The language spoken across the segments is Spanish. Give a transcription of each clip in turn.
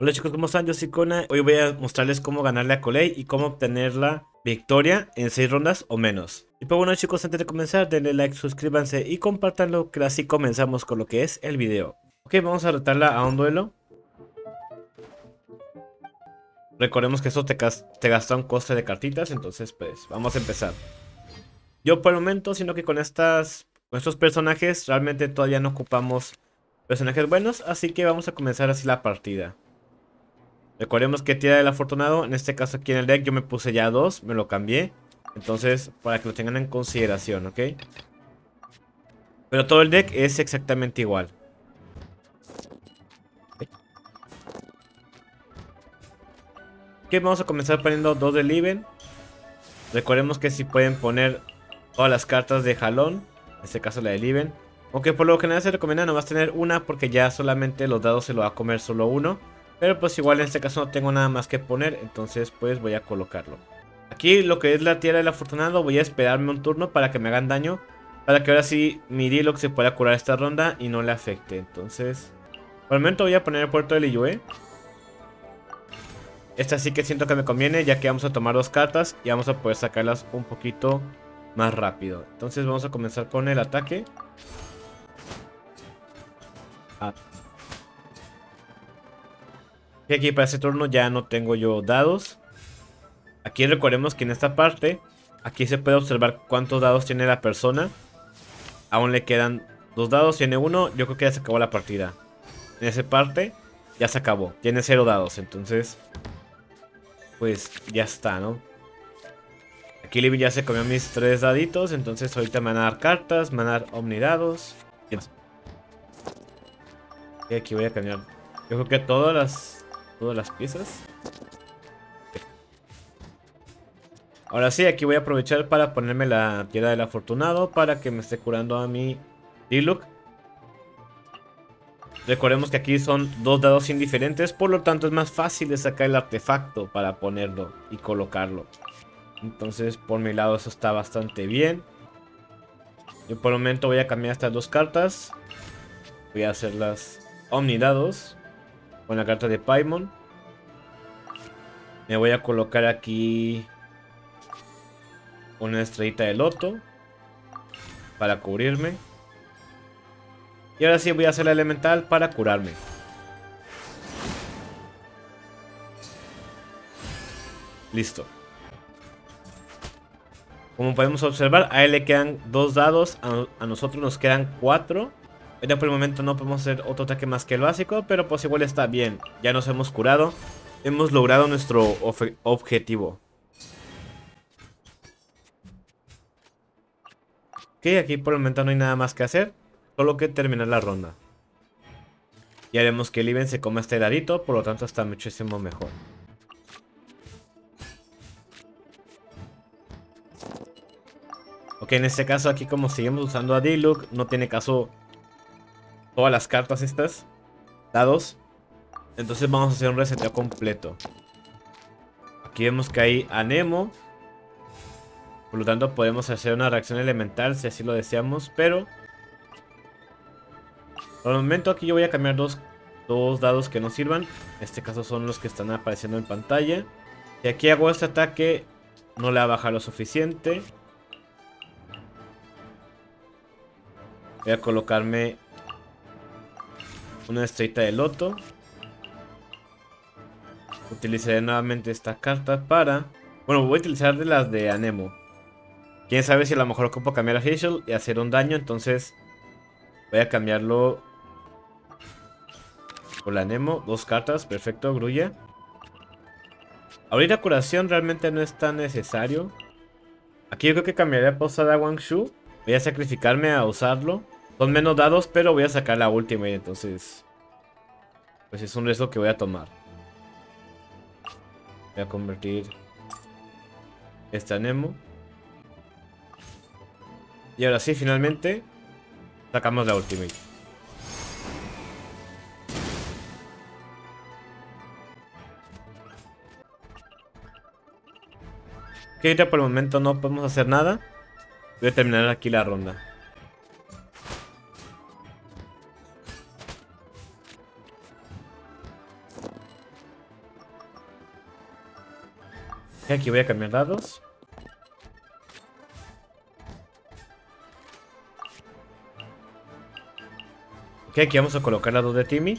Hola chicos, ¿cómo están? Yo soy Kona. Hoy voy a mostrarles cómo ganarle a Coley y cómo obtener la victoria en 6 rondas o menos. Y pues bueno chicos, antes de comenzar, denle like, suscríbanse y compartanlo, que así comenzamos con lo que es el video. Ok, vamos a retarla a un duelo. Recordemos que eso te, te gasta un coste de cartitas, entonces pues vamos a empezar. Yo por el momento, sino que con estas con estos personajes realmente todavía no ocupamos personajes buenos, así que vamos a comenzar así la partida. Recordemos que tira del afortunado, en este caso aquí en el deck yo me puse ya dos, me lo cambié. Entonces, para que lo tengan en consideración, ¿ok? Pero todo el deck es exactamente igual. Ok, vamos a comenzar poniendo dos de Liven. Recordemos que si pueden poner todas las cartas de jalón, en este caso la de Liven. Aunque por lo general se recomienda nomás tener una porque ya solamente los dados se lo va a comer solo uno. Pero pues igual en este caso no tengo nada más que poner, entonces pues voy a colocarlo. Aquí lo que es la tierra del afortunado, voy a esperarme un turno para que me hagan daño. Para que ahora sí mi que se pueda curar esta ronda y no le afecte. Entonces, por el momento voy a poner el puerto de Liyue. Esta sí que siento que me conviene ya que vamos a tomar dos cartas y vamos a poder sacarlas un poquito más rápido. Entonces vamos a comenzar con el ataque. Ah. Y aquí para este turno ya no tengo yo dados. Aquí recordemos que en esta parte, aquí se puede observar cuántos dados tiene la persona. Aún le quedan dos dados, tiene uno, yo creo que ya se acabó la partida. En esa parte ya se acabó, tiene cero dados, entonces pues ya está, ¿no? Aquí Libby ya se comió mis tres daditos, entonces ahorita me van a dar cartas, me van a dar omnidados. Y aquí voy a cambiar. Yo creo que todas las todas las piezas. Ahora sí, aquí voy a aprovechar para ponerme la piedra del afortunado para que me esté curando a mi D-Look. Recordemos que aquí son dos dados indiferentes, por lo tanto es más fácil de sacar el artefacto para ponerlo y colocarlo. Entonces por mi lado eso está bastante bien. Yo por el momento voy a cambiar estas dos cartas. Voy a hacerlas omnidados con la carta de Paimon. Me voy a colocar aquí una estrellita de loto para cubrirme. Y ahora sí voy a hacer la elemental para curarme. Listo. Como podemos observar, a él le quedan dos dados, a, nosotros nos quedan cuatro. Ahorita por el momento no podemos hacer otro ataque más que el básico, pero pues igual está bien. Ya nos hemos curado. Hemos logrado nuestro objetivo. Ok, aquí por el momento no hay nada más que hacer. Solo que terminar la ronda. Y haremos que el Iben se coma este dadito, por lo tanto está muchísimo mejor. Ok, en este caso aquí como seguimos usando a D-Look, no tiene caso todas las cartas estas, dados. Entonces vamos a hacer un reseteo completo. Aquí vemos que hay Anemo. Por lo tanto podemos hacer una reacción elemental si así lo deseamos, pero... Por el momento aquí yo voy a cambiar dos, dos dados que no sirvan. En este caso son los que están apareciendo en pantalla. Y aquí hago este ataque, no le va a lo suficiente. Voy a colocarme una estrellita de loto. Utilizaré nuevamente esta carta para... Bueno, voy a utilizar de las de Anemo. Quién sabe si a lo mejor ocupo cambiar a Hazel y hacer un daño, entonces voy a cambiarlo por la Anemo. Dos cartas, perfecto, grulla. Ahorita curación realmente no es tan necesario. Aquí yo creo que cambiaré a posada a Wangshu. Voy a sacrificarme a usarlo. Son menos dados, pero voy a sacar la última entonces... Pues es un riesgo que voy a tomar. Voy a convertir este Anemo. Y ahora sí, finalmente, sacamos la Ultimate. Que ahorita por el momento no podemos hacer nada. Voy a terminar aquí la ronda. Aquí voy a cambiar dados. Ok, aquí vamos a colocar 2 de Timmy.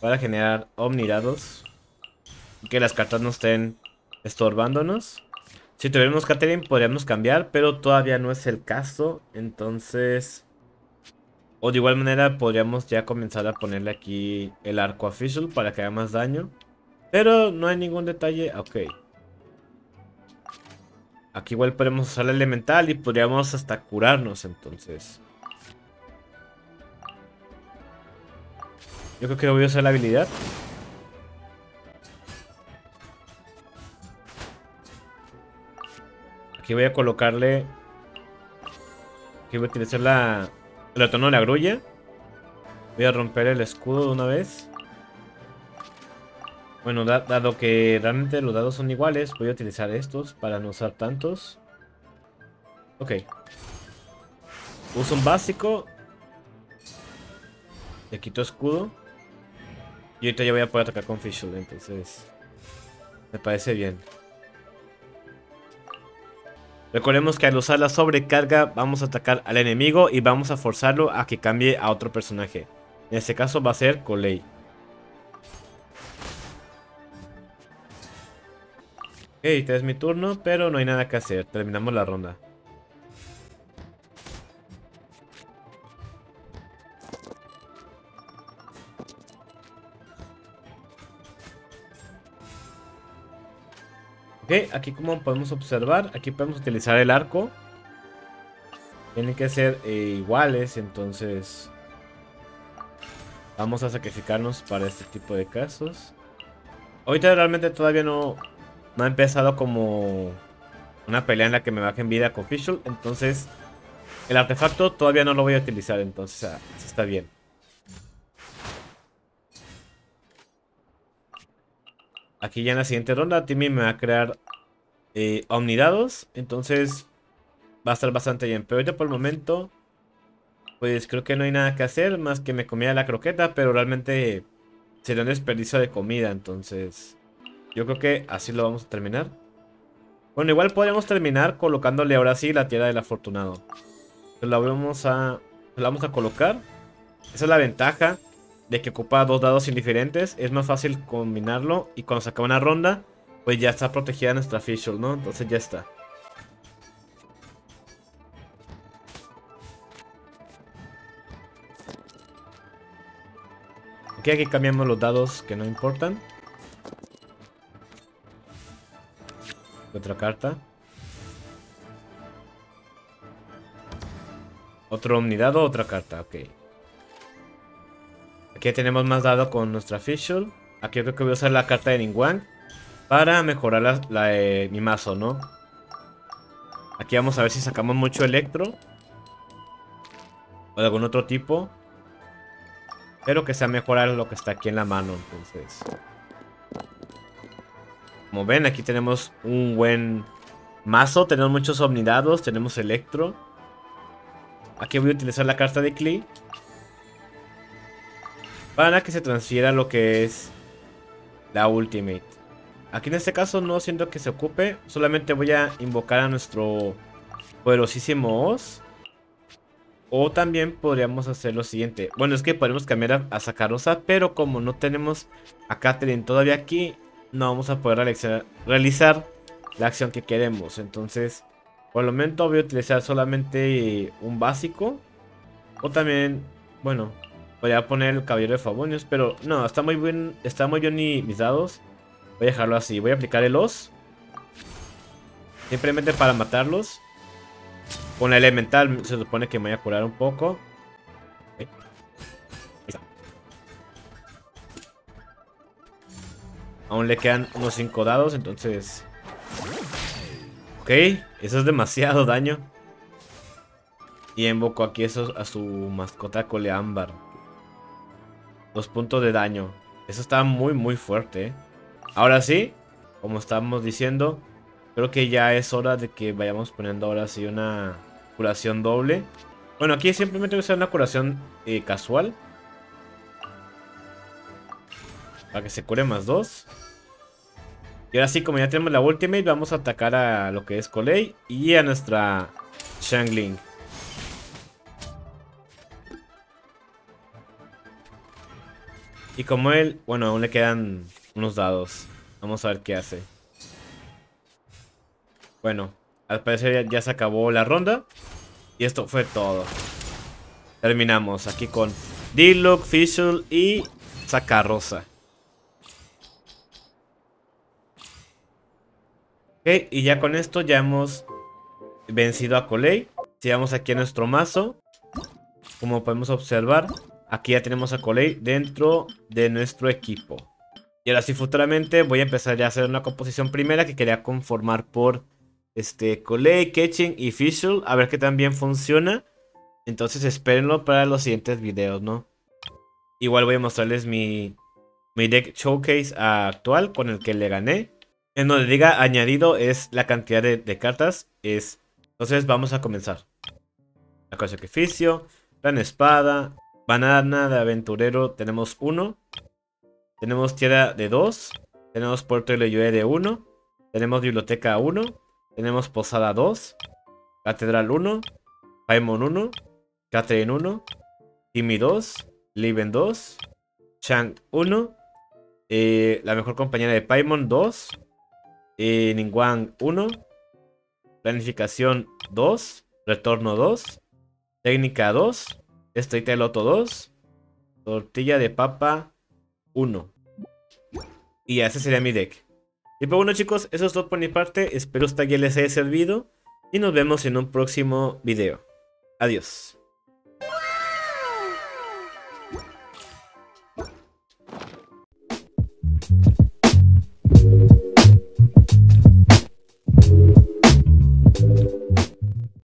Para generar omnirados. Y que las cartas no estén estorbándonos. Si tuviéramos Catherine podríamos cambiar, pero todavía no es el caso. Entonces... O de igual manera podríamos ya comenzar a ponerle aquí el arco official para que haga más daño. Pero no hay ningún detalle. Ok. Aquí igual podemos usar el elemental y podríamos hasta curarnos entonces. Yo creo que voy a usar la habilidad. Aquí voy a colocarle... Aquí voy a utilizar la... El tono de la grulla. Voy a romper el escudo de una vez. Bueno, dado que realmente los dados son iguales, voy a utilizar estos para no usar tantos. Ok. Uso un básico. Le quito escudo. Y ahorita ya voy a poder atacar con Fischl, entonces... Me parece bien. Recordemos que al usar la sobrecarga vamos a atacar al enemigo y vamos a forzarlo a que cambie a otro personaje. En este caso va a ser Coley. Ok, este es mi turno, pero no hay nada que hacer. Terminamos la ronda. Ok, aquí como podemos observar, aquí podemos utilizar el arco. Tienen que ser eh, iguales, entonces... Vamos a sacrificarnos para este tipo de casos. Ahorita realmente todavía no, no ha empezado como una pelea en la que me bajen vida con Fischl. Entonces, el artefacto todavía no lo voy a utilizar. Entonces, ah, está bien. Aquí ya en la siguiente ronda, Timmy me va a crear eh, omnidados. Entonces, va a estar bastante bien. Pero ahorita por el momento, pues creo que no hay nada que hacer más que me comía la croqueta. Pero realmente sería un desperdicio de comida. Entonces... Yo creo que así lo vamos a terminar. Bueno, igual podríamos terminar colocándole ahora sí la tierra del afortunado. La vamos a, la vamos a colocar. Esa es la ventaja de que ocupa dos dados indiferentes. Es más fácil combinarlo y cuando se acaba una ronda, pues ya está protegida nuestra Fischl, ¿no? Entonces ya está. Ok, aquí cambiamos los dados que no importan. Otra carta. Otro omnidado, otra carta, ok. Aquí tenemos más dado con nuestra Fischl. Aquí creo que voy a usar la carta de Ningguang para mejorar la, de mi mazo, ¿no? Aquí vamos a ver si sacamos mucho Electro. O de algún otro tipo. Pero que sea mejorar lo que está aquí en la mano, entonces... Como ven, aquí tenemos un buen mazo. Tenemos muchos omnidados. Tenemos electro. Aquí voy a utilizar la carta de Klee. Para que se transfiera lo que es la ultimate. Aquí en este caso no siento que se ocupe. Solamente voy a invocar a nuestro poderosísimo Oz. O también podríamos hacer lo siguiente. Bueno, es que podemos cambiar a, a Sakarosa. Pero como no tenemos a Catherine todavía aquí no vamos a poder realizar, la acción que queremos. Entonces, por el momento voy a utilizar solamente un básico. O también, bueno, voy a poner el caballero de Favonius. Pero no, está muy bien, está muy bien mis dados. Voy a dejarlo así. Voy a aplicar el os. Simplemente para matarlos. Con la elemental se supone que me voy a curar un poco. Aún le quedan unos 5 dados, entonces... Ok, eso es demasiado daño. Y invoco aquí eso a su mascota Coleámbar. Dos puntos de daño. Eso está muy, muy fuerte. ¿eh? Ahora sí, como estamos diciendo, creo que ya es hora de que vayamos poniendo ahora sí una curación doble. Bueno, aquí simplemente voy a usar una curación eh, casual. Para que se cure más dos. Y ahora sí, como ya tenemos la ultimate, vamos a atacar a lo que es Colei y a nuestra Shangling. Y como él, bueno, aún le quedan unos dados. Vamos a ver qué hace. Bueno, al parecer ya, se acabó la ronda. Y esto fue todo. Terminamos aquí con Diluc, Fizzle y Sacarrosa. Ok, y ya con esto ya hemos vencido a Colei. Si vamos aquí a nuestro mazo, como podemos observar, aquí ya tenemos a Colei dentro de nuestro equipo. Y ahora sí, futuramente voy a empezar ya a hacer una composición primera que quería conformar por este, Coley, Ketching y Fizzle. A ver qué también funciona. Entonces espérenlo para los siguientes videos, ¿no? Igual voy a mostrarles mi, mi deck showcase actual con el que le gané. En donde diga añadido es la cantidad de, cartas. Es, entonces vamos a comenzar. La cosa sacrificio, gran espada, banana de aventurero tenemos uno. Tenemos tierra de dos. Tenemos puerto de lluvia de uno. Tenemos biblioteca 1. Tenemos posada 2. Catedral 1. Paimon 1. Catherine 1. Timmy 2. Liven 2. Chang 1. Eh, la mejor compañera de Paimon 2. Eh, Ningguang 1. Planificación 2. Retorno 2. Técnica 2. Estrella de loto 2. Tortilla de papa 1. Y ese sería mi deck. Y pues bueno chicos, eso es todo por mi parte. Espero esta guía les haya servido. Y nos vemos en un próximo video. Adiós.